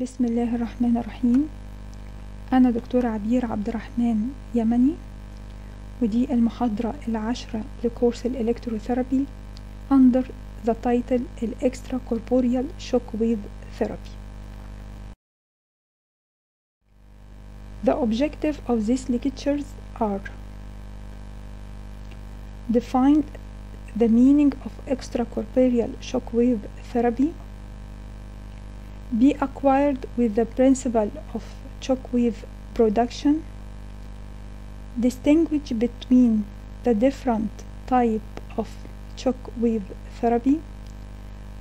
بسم الله الرحمن الرحيم أنا دكتورة عبير عبد الرحمن يمني ودي المحاضرة العاشرة لكورس الإلكتروثيرابي under the title الإكسترا corporeal shockwave therapy The objective of these lectures are define the meaning of extracorporeal shockwave therapy be acquired with the principle of shockwave production? Distinguish between the different type of shockwave therapy.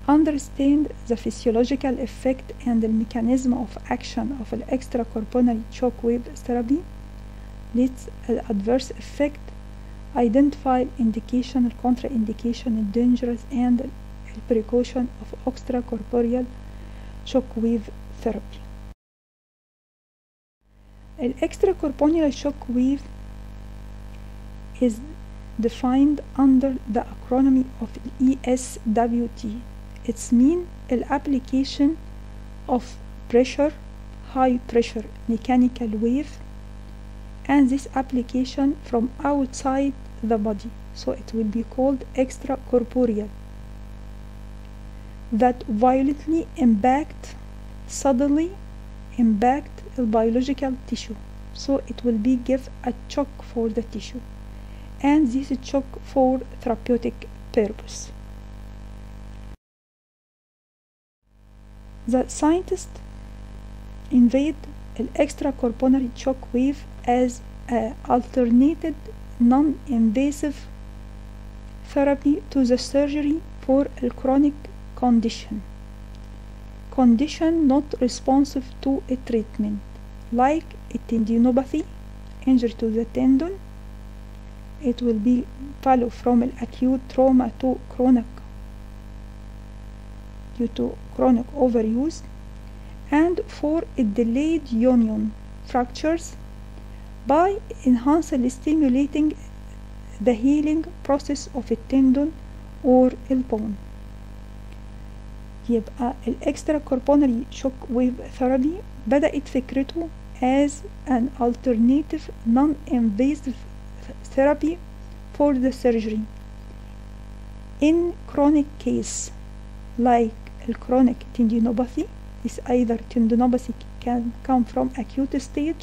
Understand the physiological effect and the mechanism of action of an extracorporeal shockwave therapy. Its adverse effect identify indication contraindication dangerous and precaution of extracorporeal shockwave therapy. The extracorporeal shockwave is defined under the acronym of ESWT its mean the application of pressure high pressure mechanical wave and this application from outside the body. So it will be called extracorporeal that violently impact suddenly impact a biological tissue. So it will be give a shock for the tissue. And this is shock for therapeutic purpose. The scientist invade the extracorporeal shock wave as a alternated non-invasive therapy to the surgery for a chronic condition. Condition not responsive to a treatment like a tendinopathy injury to the tendon. It will be follow from an acute trauma to chronic due to chronic overuse. And for a delayed union fractures by enhancing stimulating the healing process of a tendon or a bone يبقى الاكسترا كوربونري شوك ويف ثيرابي بدأت فكرته as an alternative non-invasive therapy for the surgery in chronic case like chronic tendinopathy is either tendinopathy can come from acute stage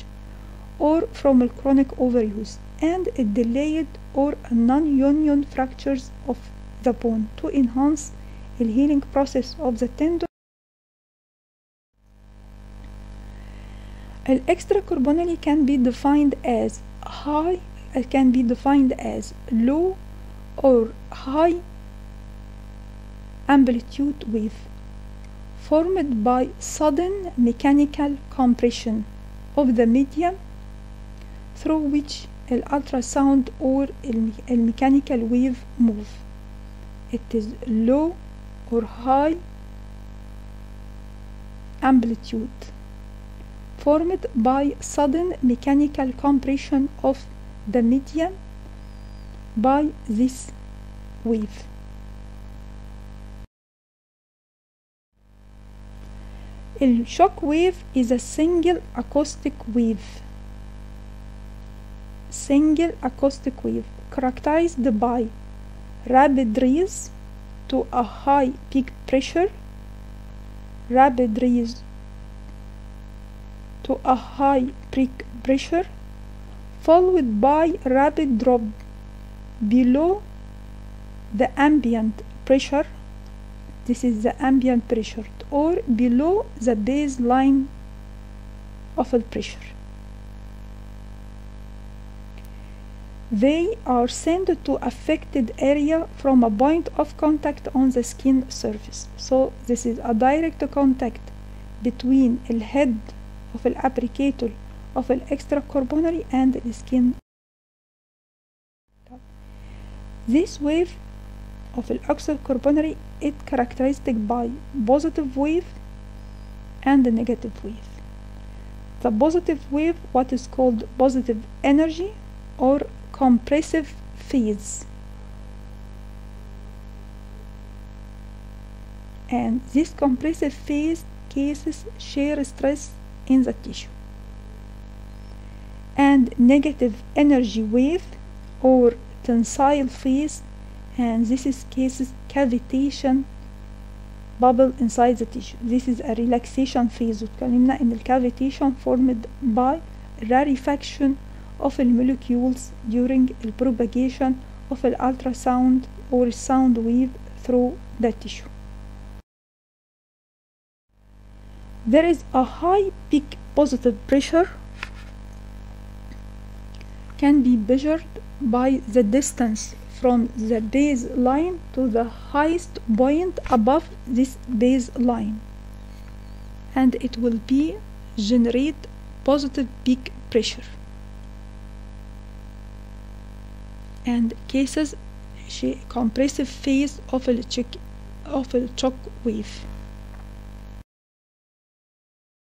or from chronic overuse and a delayed or non-union fractures of the bone to enhance the healing process of the tendon The extracorporeally can be defined as high it can be defined as low or high amplitude wave formed by sudden mechanical compression of the medium through which the ultrasound or the mechanical wave move. It is low or high amplitude. Formed by sudden mechanical compression of the medium by this wave. A shock wave is a single acoustic wave. Single acoustic wave characterized by rapid rise to a high peak pressure rapid rise to a high peak pressure followed by rapid drop below the ambient pressure. This is the ambient pressure or below the baseline of the pressure they are sent to affected area from a point of contact on the skin surface. So this is a direct contact between the head of the applicator of the extracorporeal and the skin. This wave of the extracorporeal is characterized by positive wave and the negative wave. The positive wave what is called positive energy or compressive phase and these compressive phase cases shear stress in the tissue. And negative energy wave or tensile phase and this is cases cavitation bubble inside the tissue. This is a relaxation phase in the cavitation formed by rarefaction of the molecules during the propagation of the ultrasound or sound wave through the tissue. There is a high peak positive pressure can be measured by the distance from the baseline to the highest point above this baseline and it will be generate positive peak pressure and cases she compressive phase of a of a shock wave.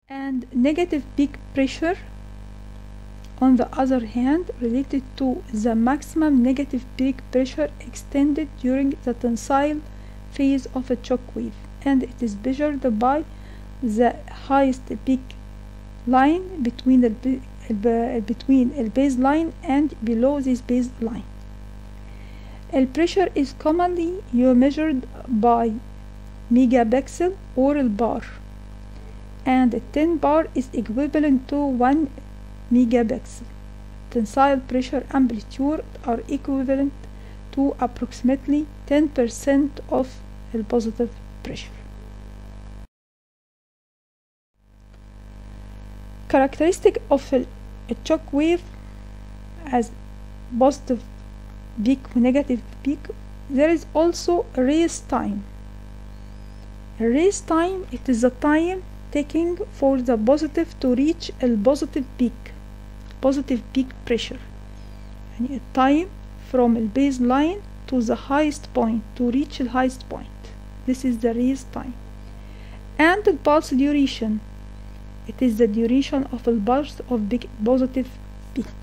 And negative peak pressure on the other hand related to the maximum negative peak pressure extended during the tensile phase of a shock wave. And it is measured by the highest peak line between the between the baseline and below this baseline the pressure is commonly measured by megapascal or bar and 10 bar is equivalent to 1 megapascal. Tensile pressure amplitude are equivalent to approximately 10% of the positive pressure. Characteristic of a shock wave as positive peak negative peak there is also rise time. Rise time it is the time taking for the positive to reach a positive peak positive peak pressure. And a time from the baseline to the highest point to reach the highest point. This is the rise time. And the pulse duration. It is the duration of the burst of positive peak.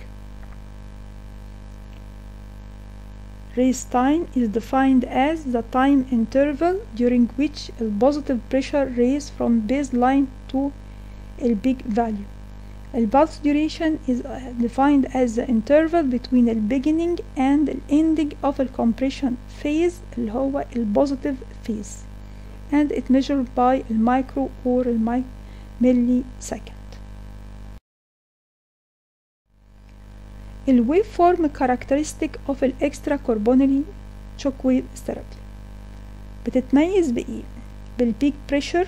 Rise time is defined as the time interval during which a positive pressure raised from baseline to a big value. A pulse duration is uh, defined as the interval between the beginning and the ending of a compression phase اللي هو phase and it measured by المايكرو or الملي millisecond. The waveform characteristic of ال extracorbonary shock wave therapy بتتميز بإيه؟ بالبيك بريشر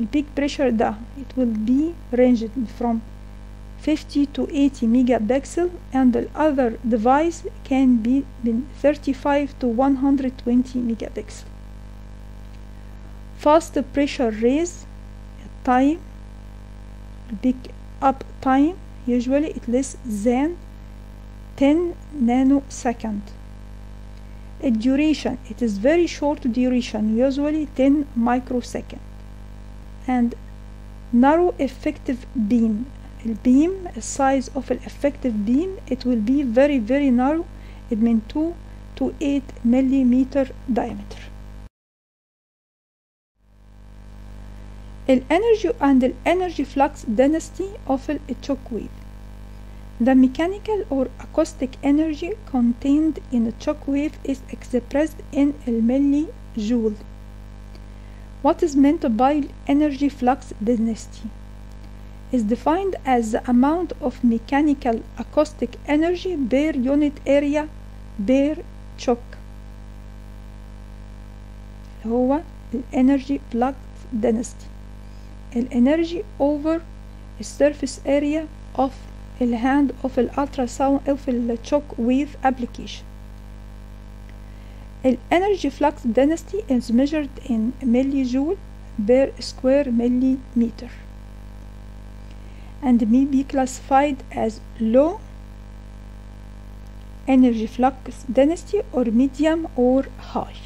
البيك بريشر ده it will be ranged from 50 to 80 megapascals, and the other device can be 35 to 120 megapascal fast pressure raise time big up time usually it less than 10 nanosecond a duration it is very short duration usually 10 microsecond and narrow effective beam البيم size of the effective beam it will be very very narrow it mean 2 to 8 millimeter diameter energy and the energy flux density of a shock wave the mechanical or acoustic energy contained in a shock wave is expressed in millijoule what is meant by energy flux density? Is defined as the amount of mechanical acoustic energy per unit area per shock. هو energy flux density. Energy over surface area of the hand of the ultrasound of the shock wave application energy flux density is measured in millijoule per square millimeter and may be classified as low energy flux density or medium or high.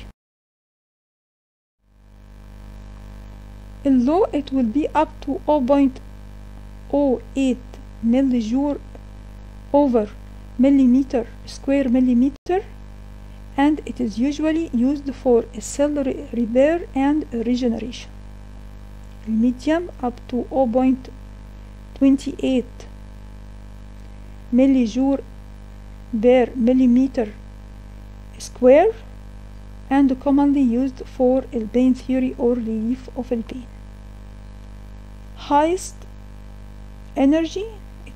In low it will be up to 0.08 millijoule over millimeter square millimeter and it is usually used for a cell repair and regeneration. medium up to 0.28 millijoule per millimeter square and commonly used for pain theory or relief of pain. Highest energy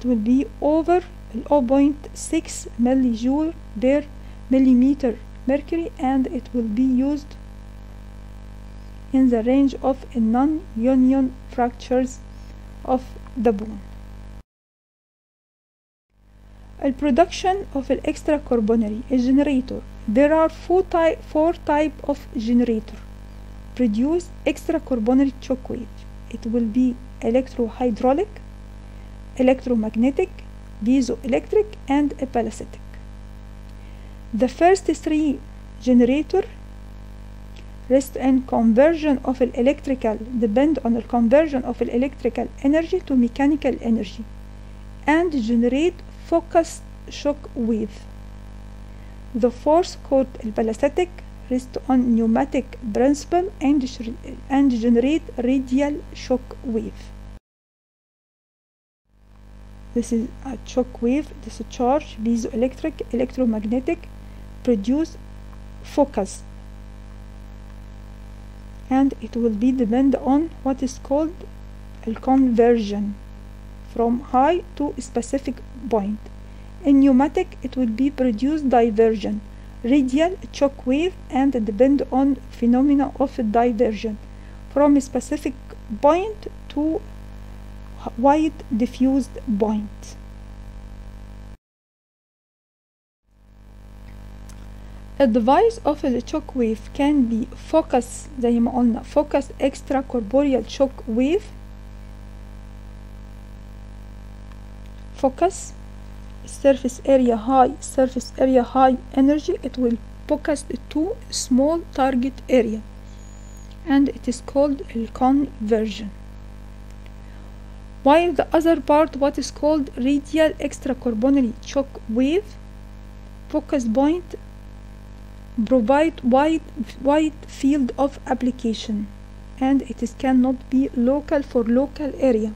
it will be over 0.6 millijoule per millimeter mercury and it will be used in the range of non-union fractures of the bone. Production of an extracoronary generator. There are four, ty four type of generator. Produce extracoronary shock wave. It will be electrohydraulic, electromagnetic, piezoelectric, and ballistic. The first three generator rest in conversion of electrical depend on the conversion of electrical energy to mechanical energy and generate focused shock wave. The fourth called ballistic rest on pneumatic principle and, and generate radial shock wave. This is a shock wave This discharge piezoelectric electromagnetic produce focus and it will be depend on what is called a conversion from high to specific point. In pneumatic it will be produce diversion, radial shock wave and depend on phenomena of diversion from a specific point to wide diffused point. A device of a shock wave can be focus زي ما قلنا focus extracorporeal shock wave focus surface area high surface area high energy it will focus to small target area and it is called a conversion while the other part what is called radial extracoronary shock wave focus point provide wide wide field of application and it is cannot be local for local area.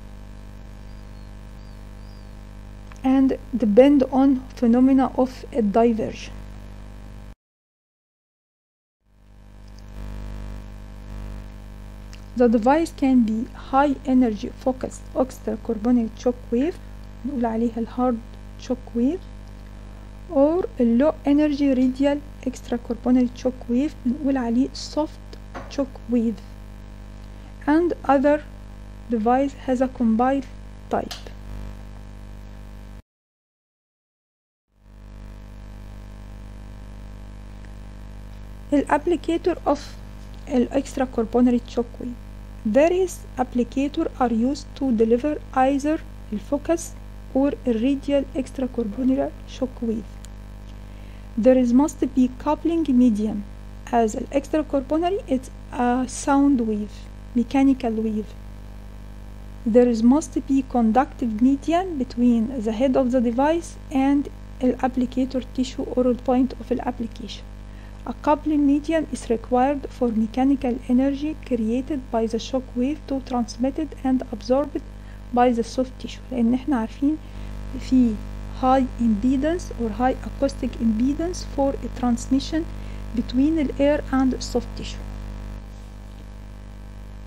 And depend on phenomena of a diversion The device can be high energy focused extracoronary shock wave نقول عليها الهارد shock wave or low energy radial extracoronary shock wave بنقول عليه soft shock wave and other device has a combined type الابليكيتور of extracoronary shock wave Various applicators are used to deliver either a focus or a radial extracorporeal shockwave. There is must be coupling medium as an extracorporeal it's a sound wave, mechanical wave. There is must be conductive medium between the head of the device and the applicator tissue or point of application. a coupling medium is required for mechanical energy created by the shock wave to transmitted and absorbed by the soft tissue لان احنا عارفين في high impedance or high acoustic impedance for a transmission between the air and soft tissue.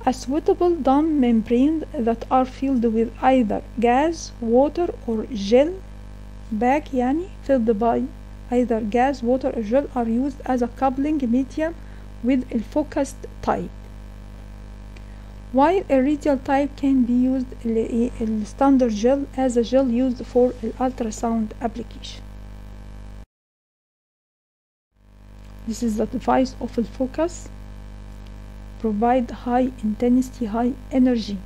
A suitable dome membrane that are filled with either gas, water or gel bag يعني filled by either gas, water or gel are used as a coupling medium with a focused type. While a radial type can be used in standard gel as a gel used for ultrasound application. This is the device of the focus. Provide high intensity, high energy.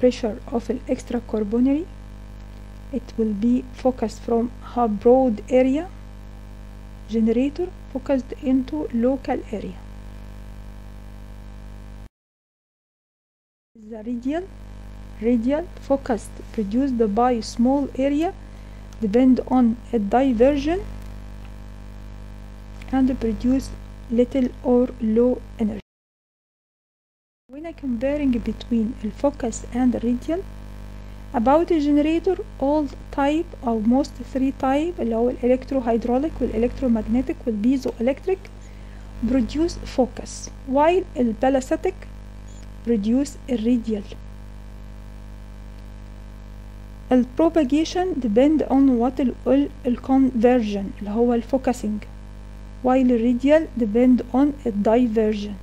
Pressure of an extracoronary it will be focused from a broad area generator focused into local area. The radial radial focused produced by small area depend on a diversion and produce little or low energy. When I comparing between the focus and the radial about the generator all type or most three type اللي هو الالكترو هيدروليك والالكترومagnetic والبيزو الكتريك produce focus while البالاسيتيك produce الراديال البروباجيشن depend on what ال الكونفرجن اللي هو الفوكسنج while الراديال depend on الدايفرجن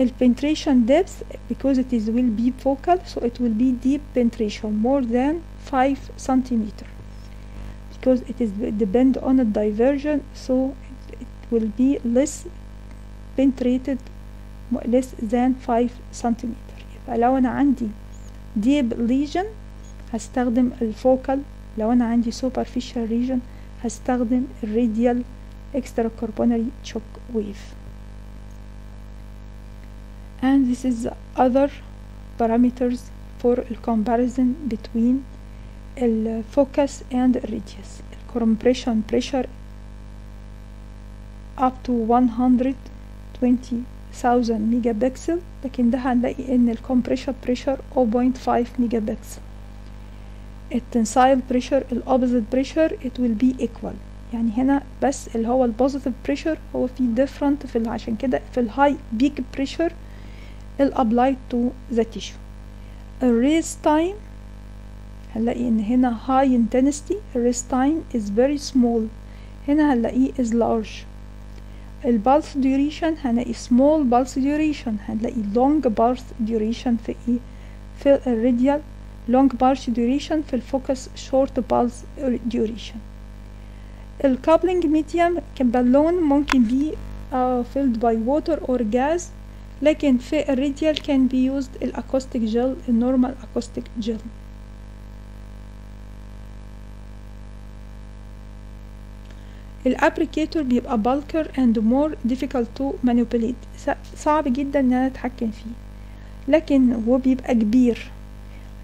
ال penetration depth because it is will be focal so it will be deep penetration more than 5 centimeter because it is depend on the diversion so it, it will be less penetrated less than 5 centimeter يبقى لو انا عندي deep lesion هستخدم الفوكال لو انا عندي superficial region هستخدم الراديال extracoronary shock wave and this is the other parameters for the comparison between the focus and the radius compression pressure up to 120,000 megapixel لكن ده هنلاقي ان الكمبريشن بريشر 0.5 ميجا بكسل التنسايل بريشر الأوبزيت بريشر it will be equal يعني هنا بس اللي هو البوزيتيف بريشر هو في different في عشان كده في الهاي بيك بريشر الابلايد تو ذا تيشو الريز تايم هنلاقي ان هنا high intensity الريز تايم is very small هنا هنلاقيه is large البالس duration هنلاقي small pulse duration هنلاقي long pulse duration في ايه في الراديال long pulse duration في الفوكس short pulse duration الكابلنج medium كبالون ممكن be uh, filled by water or gas لكن في الريديال كان بيوزد الأكوستيك جل النورمال أكوستيك جل الابريكيتور بيبقى بالكر اند مور difficult تو مانيبوليت صعب جدا إن أنا أتحكم فيه. لكن هو بيبقى كبير.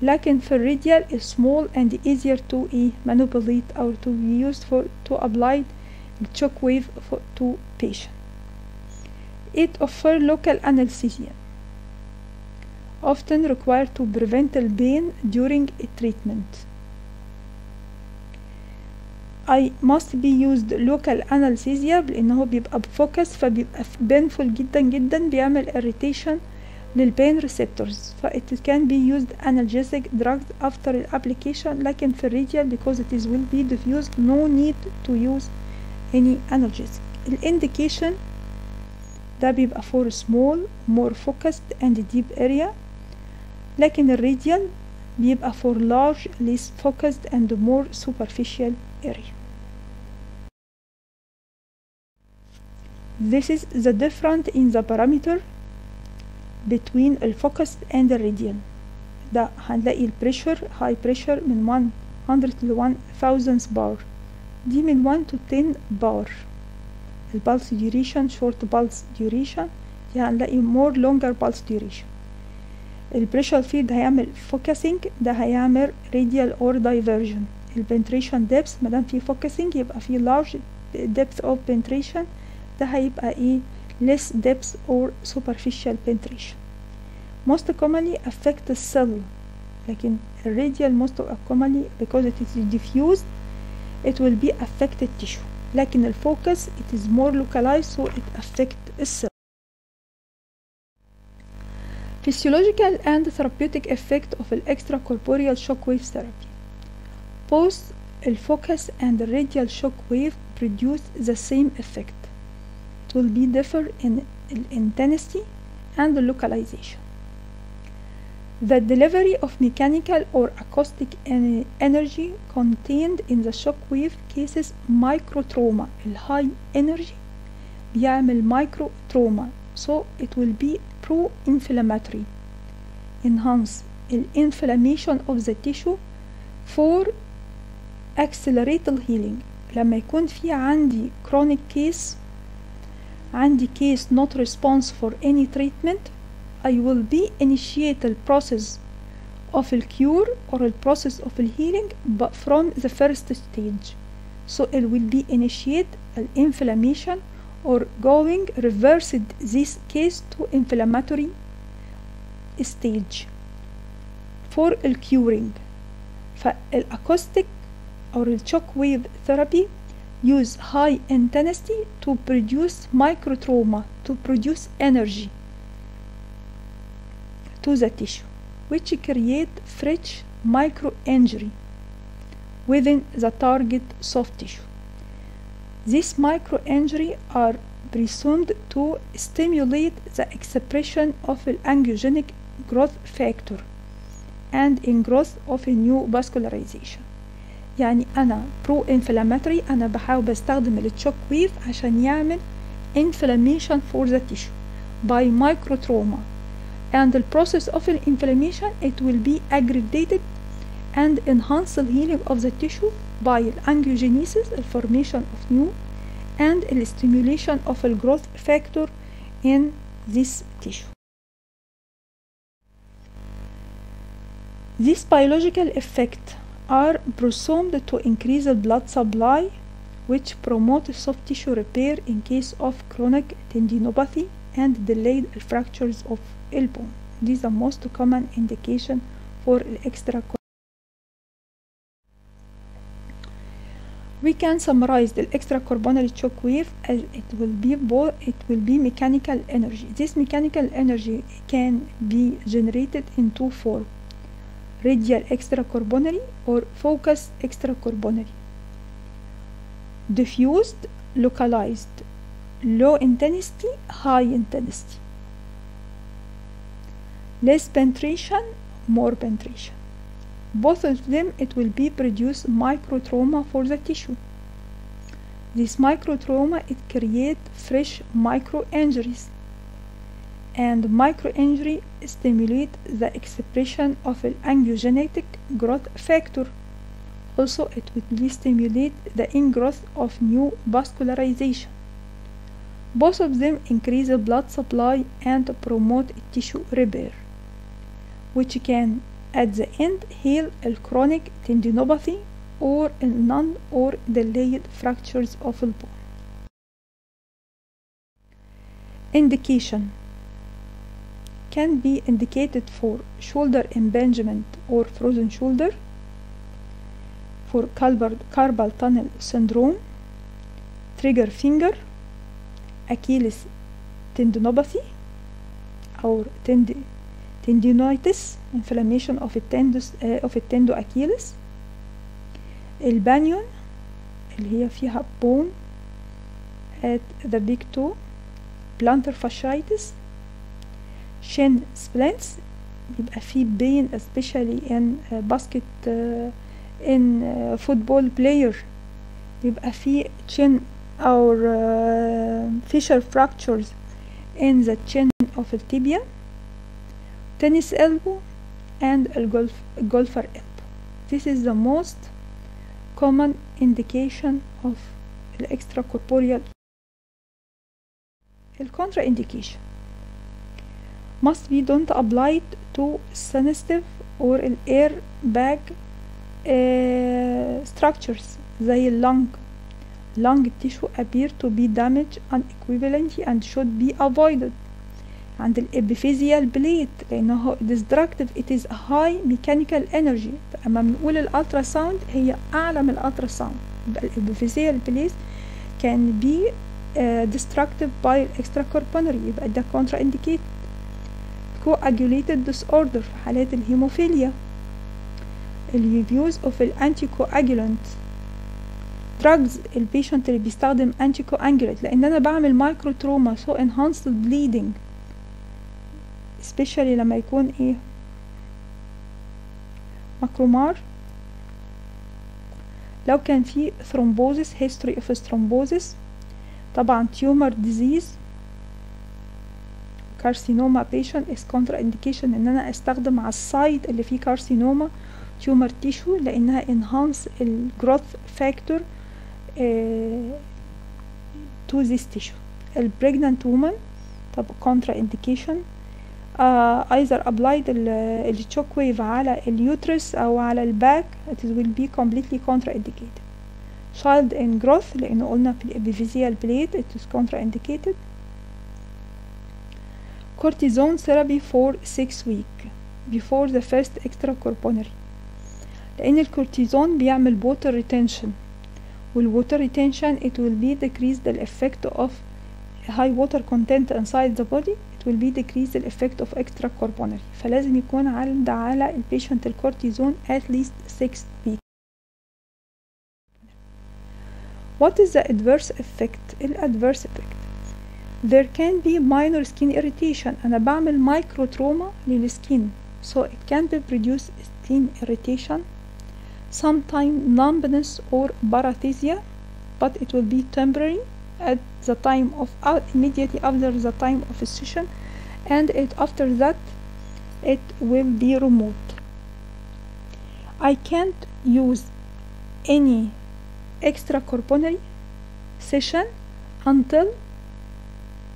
لكن في الريديال سمول اند ايزير تو اي مانيبوليت أو تو يوز فور تو ابلاي تشوك ويف تو بيشنت it offer local anesthesia often required to prevent the pain during a treatment I must be used local anesthesia لأنه بيبقى بفوكس فبيبقى painful جدا جدا بيعمل irritation للبين receptors ف it can be used analgesic drugs after application لكن في الراديال because it is will be diffused no need to use any analgesic indication ده بيبقى for small more focused and deep area لكن الراديال بيبقى for large less focused and more superficial area This is the difference in the parameter between الفوكس and الراديال ده هنلاقي البريشر هاي بريشر من 100 ل 1000 بار دي من 1 to 10 بار البلس duration short pulse duration دي هنلاقي more longer pulse duration البريشر فيد هيعمل focusing ده هيعمل radial or diversion البنتريشن depth مادام في focusing يبقى في large depth of penetration ده هيبقى إيه less depth or superficial penetration most commonly affect the cell لكن الراديال most commonly because it is diffused it will be affected tissue لكن الفوكس it is more localized so it affect the cell physiological and therapeutic effect of the extracorporeal shockwave therapy both the focus and the radial shockwave produce the same effect it will be differ in intensity and localization the delivery of mechanical or acoustic energy contained in the shockwave cases microtrauma الهاي energy بيعمل micro trauma so it will be pro-inflammatory enhance the inflammation of the tissue for accelerate the healing لما يكون في عندي chronic case عندي case not response for any treatment I will be initiate the process of the cure or the process of the healing but from the first stage so it will be initiate the inflammation or going reversed this case to inflammatory stage for الcuring فالأكوستيك or الشوك wave therapy use high intensity to produce microtrauma to produce energy to the tissue which create fresh micro injury within the target soft tissue these micro injury are presumed to stimulate the expression of an angiogenic growth factor and in growth of a new vascularization يعني أنا برو inflammatory أنا بحاول بستخدم التشوك ويف عشان يعمل inflammation for the tissue by microtrauma and the process of inflammation it will be aggravated and enhance the healing of the tissue by angiogenesis the formation of new and the stimulation of a growth factor in this tissue. These biological effects are presumed to increase the blood supply which promote soft tissue repair in case of chronic tendinopathy and delayed fractures of elbow. This is the most common indication for extra We can summarize the extracorporeal shock wave as it will be it will be mechanical energy. This mechanical energy can be generated in two forms radial extracorporeal or focused extracorporeal. Diffused, localized, low intensity, high intensity. Less penetration, more penetration. Both of them it will be produce microtrauma for the tissue. This microtrauma it create fresh micro injuries and micro injury stimulate the expression of an angiogenic growth factor. Also, it will stimulate the ingrowth of new vascularization. Both of them increase the blood supply and promote tissue repair, which can at the end heal a chronic tendinopathy or a non or delayed fractures of the bone. Indication can be indicated for shoulder impingement or frozen shoulder, for carpal, tunnel syndrome, trigger finger, Achilles tendinopathy or tend tendinitis, inflammation of a tendus uh, of a tendo Achilles, البانيون اللي هي فيها bone at the big toe, plantar fasciitis, shin splints يبقى في pain especially in uh, basket uh, in uh, football player يبقى في chin or uh, fissure fractures in the chin of the tibia tennis elbow and a golf golfer elbow this is the most common indication of the extracorporeal the contraindication. Must be don't apply it to sensitive or air bag uh, structures زي lung lung tissue appear to be damaged unequivalently and should be avoided عند الابيفيزيال بليت لأنه destructive it is high mechanical energy اما بنقول الالترا ساوند هي اعلى من الالترا ساوند يبقى الابيفيزيال بليت can be uh, destructive by extracorporeal يبقى ده contra indicated coagulated disorder في حالات الهيموفيليا اليوز اوف الانتي كواجولانت دراجز البيشنت اللي بيستخدم انتيكو انجلت لأن أنا بعمل مايكرو تروما سو انهانسد بليدنج سبيشالي لما يكون إيه؟ ماكرومار لو كان في ثرومبوزس هيستوري اوف ثرومبوزس طبعا تيومر ديزيز كارسينوما بيشنت از كونترا انديكيشن إن أنا أستخدم على السايد اللي فيه كارسينوما تيومر تيشو لأنها انهانس الجروث فاكتور to this tissue ال pregnant woman طب uh, either applied ال shock wave على اليوترس أو على الباك it will be completely contraindicated child in growth لأنه قلنا في الابيفيزيال بليد it is contraindicated cortisone therapy for 6 week before the first extracorporeal لأن الكورتيزون بيعمل water retention والwater retention it will be decrease the effect of high water content inside the body it will be decrease the effect of extracorporeal فلازم يكون عند على البيشنت الكورتيزون at least 6 weeks What is the adverse effect? الادverse effect There can be minor skin irritation أنا بعمل micro trauma للسكين so it can be produce skin irritation sometimes numbness or paresthesia but it will be temporary at the time of uh, immediately after the time of session and it after that it will be removed. I can't use any extracorporeal session until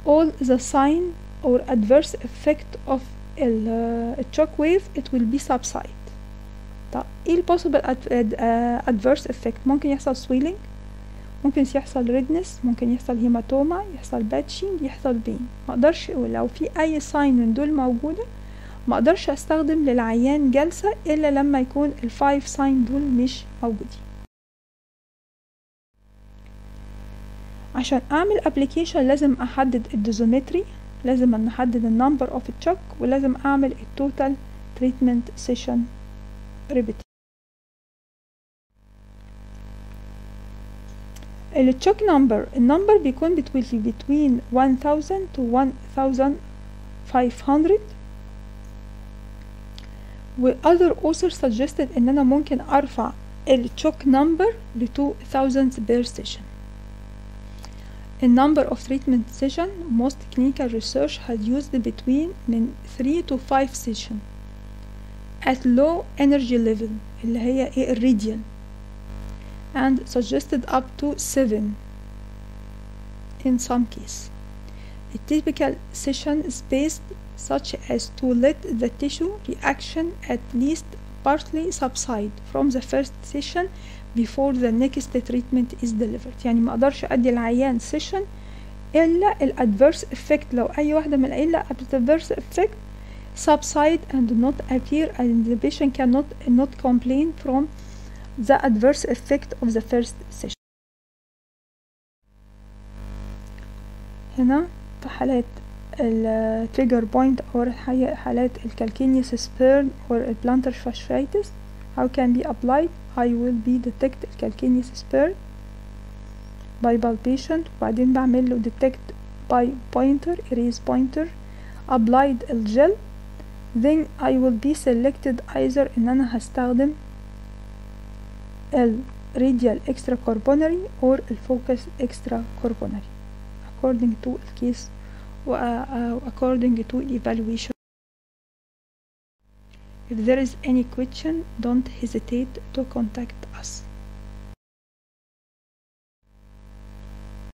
all the sign or adverse effect of a shock wave it will be subside طب إيه ال possible ad- ad- uh, adverse effect ممكن يحصل swelling ممكن يحصل redness ممكن يحصل هيماتوما يحصل باتشنج يحصل بين ما أقدرش لو في أي ساين من دول موجودة ما أقدرش أستخدم للعيان جلسة إلا لما يكون الفايف ساين دول مش موجودين. عشان أعمل ابلكيشن لازم أحدد الدوزومتري لازم أن أحدد النمبر اوف تشوك ولازم أعمل التوتال تريتمنت سيشن ريبيت التشوك نمبر النمبر بيكون between between 1000 to 1500 و other authors suggested ان انا ممكن ارفع التشوك نمبر ل 2000 per session The number of treatment session most clinical research has used between من 3 to 5 session at low energy level اللي هي ايه الراديال and suggested up to 7 in some case. A typical session is based such as to let the tissue reaction at least partly subside from the first session before the next treatment is delivered يعني ما اقدرش ادي العيان session الا الادفيرس effect لو اي واحدة من الا adverse effect subside and not appear and the patient cannot not complain from the adverse effect of the first session هنا في حالات التريجر بوينت or حالات الكالكينيوس سبيرن or البلانتر fasciitis how can be applied I will be detect الكالكينيوس سبيرن by palpation وبعدين بعمل له detect by pointer erase pointer applied الجل then I will be selected either ان انا هستخدم ال radial extracoronary or الfocus extracoronary according to the case و uh, according to evaluation if there is any question don't hesitate to contact us